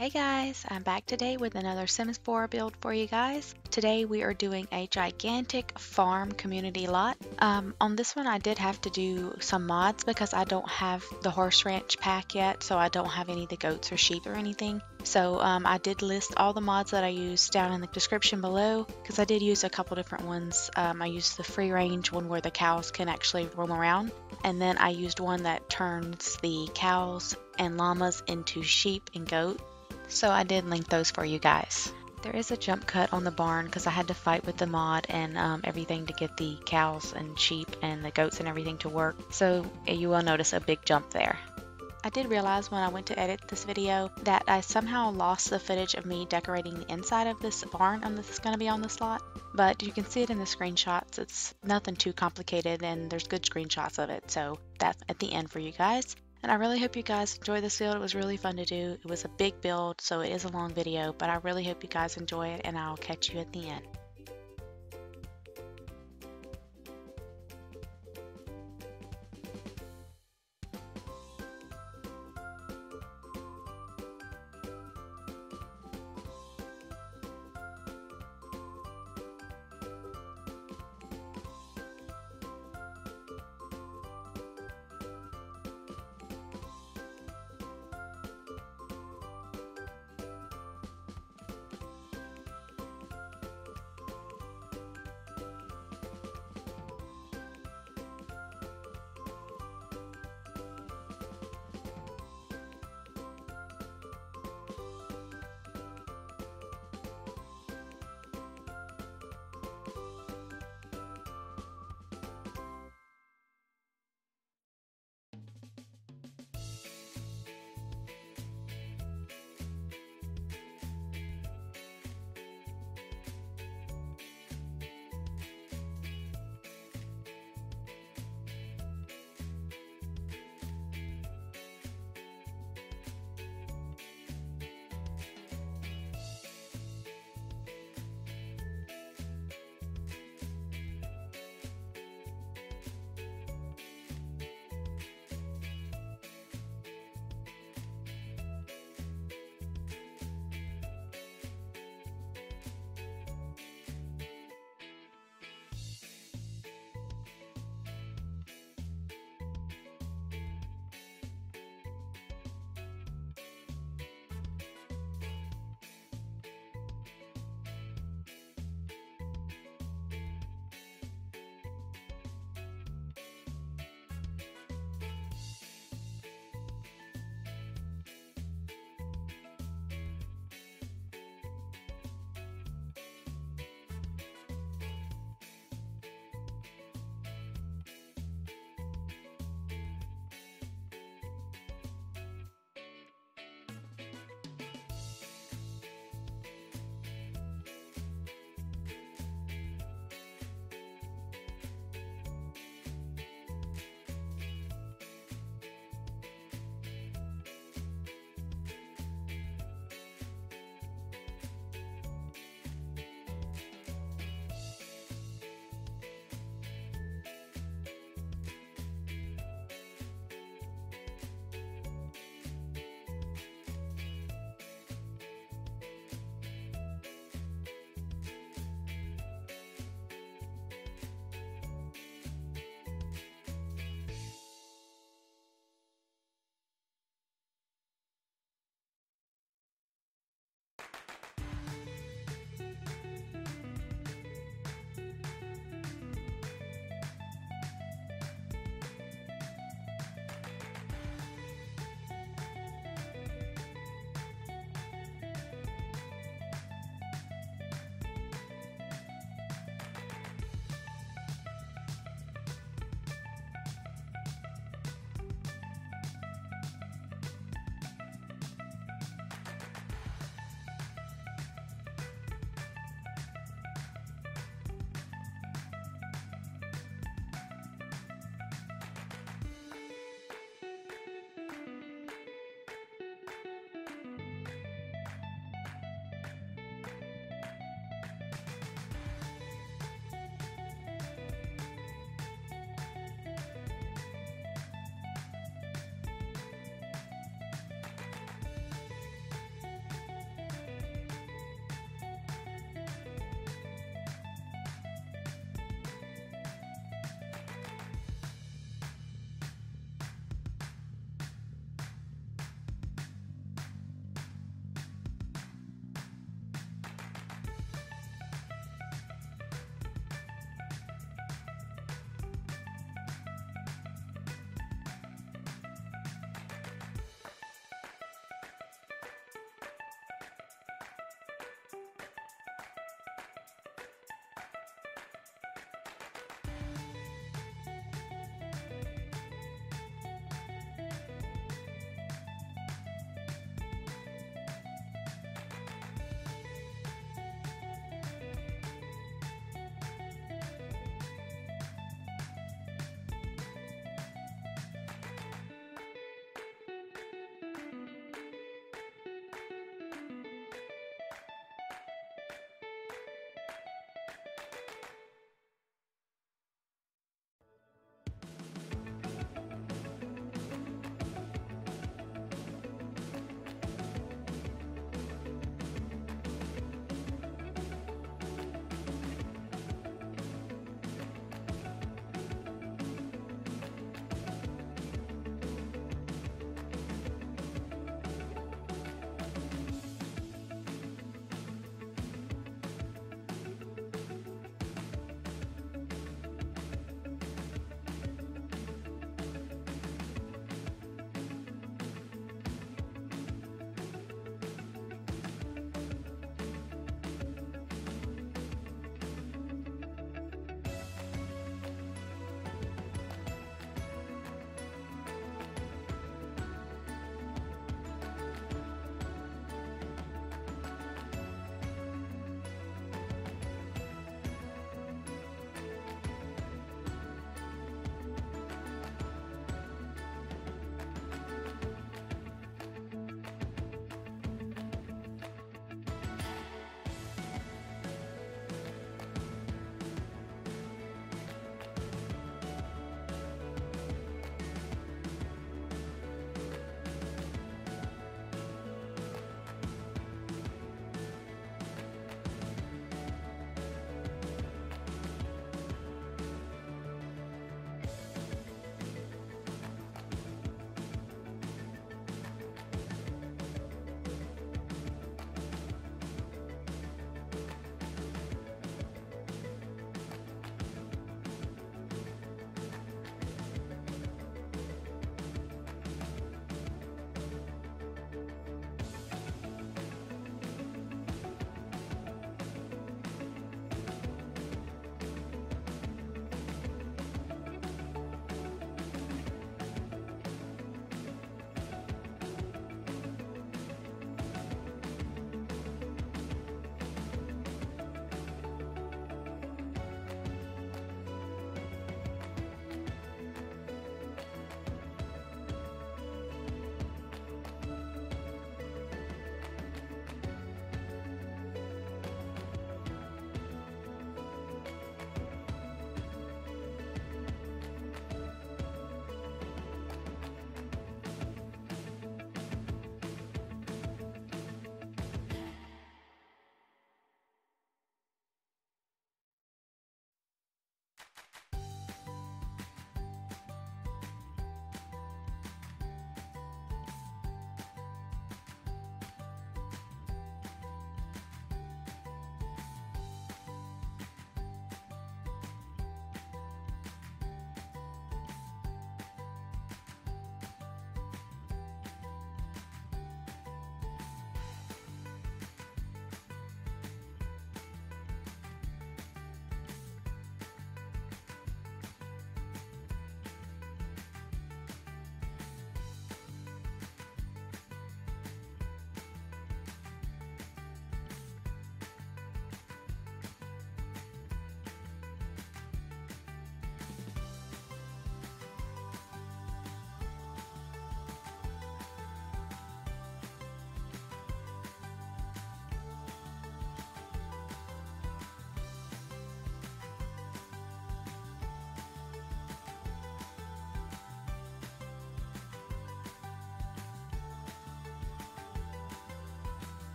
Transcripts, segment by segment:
Hey guys, I'm back today with another Sims 4 build for you guys. Today we are doing a gigantic farm community lot. Um, on this one I did have to do some mods because I don't have the horse ranch pack yet, so I don't have any of the goats or sheep or anything. So um, I did list all the mods that I used down in the description below because I did use a couple different ones. Um, I used the free range one where the cows can actually roam around and then I used one that turns the cows and llamas into sheep and goat so I did link those for you guys. There is a jump cut on the barn because I had to fight with the mod and um, everything to get the cows and sheep and the goats and everything to work. So you will notice a big jump there. I did realize when I went to edit this video that I somehow lost the footage of me decorating the inside of this barn and this is going to be on this lot. But you can see it in the screenshots. It's nothing too complicated and there's good screenshots of it. So that's at the end for you guys. And I really hope you guys enjoy this build. It was really fun to do. It was a big build, so it is a long video, but I really hope you guys enjoy it, and I'll catch you at the end.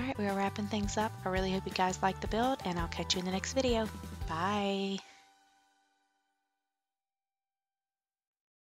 Alright, we are wrapping things up. I really hope you guys like the build, and I'll catch you in the next video. Bye!